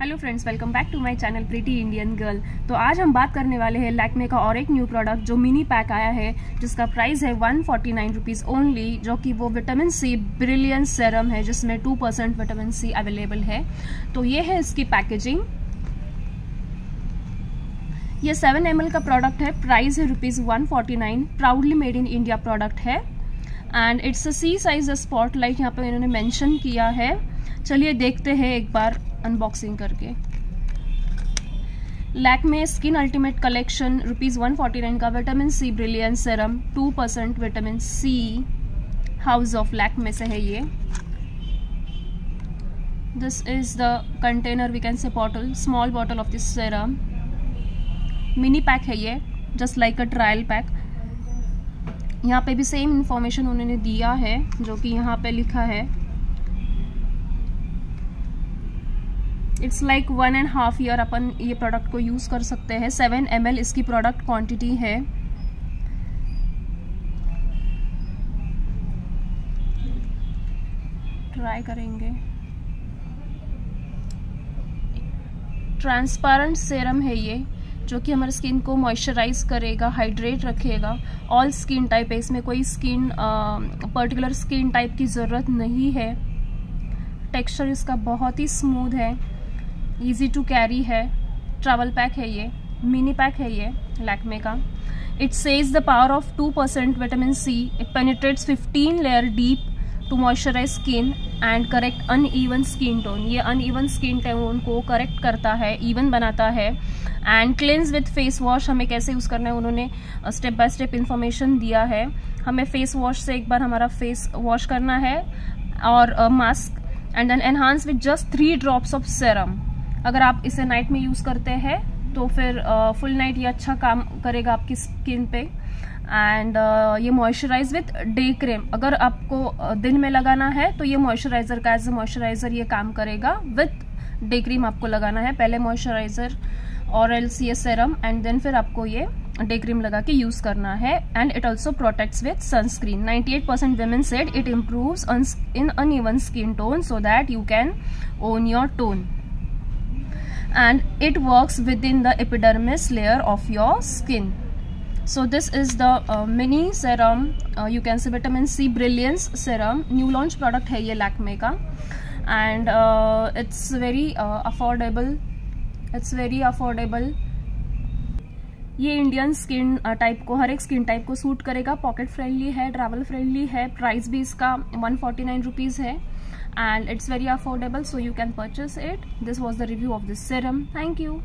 Hello friends welcome back to my channel pretty Indian girl तो आज हम बात करने वाले हैं लैक्मे का और एक न्यू प्रोडक्ट जो मिनी पैक आया है, जिसका प्राइस है one forty nine rupees only जो कि वो विटामिन सी ब्रिलियन सेरम है, जिसमें two percent vitamin C available है। तो ये है इसकी पैकेजिंग ये सेवन एम का प्रोडक्ट है प्राइस है rupees one proudly made in India product है। And it's a C size spot light यहाँ पर इन्होंने मैंशन किया है। चलिए देखते हैं एक बार अनबॉक्सिंग करके। Lakme skin ultimate collection rupees one forty nine का vitamin C brilliant serum two percent vitamin C house of Lakme से है ये। This is the container we can say bottle small bottle of this serum mini pack है ये just like a trial pack यहाँ पे भी same information उन्होंने दिया है, जो कि यहाँ पे लिखा है। It's like one and half year अपन ये प्रोडक्ट को यूज़ कर सकते हैं। सेवन एम इसकी प्रोडक्ट क्वांटिटी है। ट्राई करेंगे। ट्रांसपेरेंट सेरम है ये, जो कि हमारे स्किन को मॉइस्चराइज करेगा हाइड्रेट रखेगा। ऑल स्किन टाइप है, इसमें कोई स्किन पर्टिकुलर स्किन टाइप की ज़रूरत नहीं है। टेक्सचर इसका बहुत ही स्मूथ है। इजी टू कैरी है। ट्रैवल पैक है ये। मिनी पैक है ये लैकमे का। It says the power of two percent vitamin C it penetrates fifteen layer deep to moisturise skin and correct uneven skin tone ये अन ईवन स्किन टोन को correct करता है even बनाता है। And cleanse with face wash हमें कैसे use करना है? उन्होंने स्टेप बाय स्टेप इन्फॉर्मेशन दिया है। हमें फेस वॉश से एक बार हमारा फेस वॉश करना है। और mask and then enhance with just three drops of serum अगर आप इसे नाइट में यूज़ करते हैं तो फिर फुल नाइट ये अच्छा काम करेगा आपकी स्किन पे। एंड uh, ये मॉइस्चराइज विथ डे क्रीम अगर आपको दिन में लगाना है तो ये मॉइस्चराइजर का एज ए मॉइस्चराइजर ये काम करेगा। विथ डे क्रीम आपको लगाना है पहले मॉइस्चराइजर और L C S serum and then फिर आपको ये डे क्रीम लगा के यूज़ करना है। And it also protects with sunscreen 98 percent women said it improves in uneven skin tone so that you can own your tone and it works within the epidermis layer of your skin so this is the uh, mini serum uh, you can say vitamin c brilliance serum new launch product hai ye lakme ka and uh, it's very uh, affordable it's very affordable ये Indian skin type को हर एक skin type को suit करेगा pocket friendly है travel friendly है price भी इसका वन फोर्टी नाइन है and it's very affordable so you can purchase it. This was the review of this serum. Thank you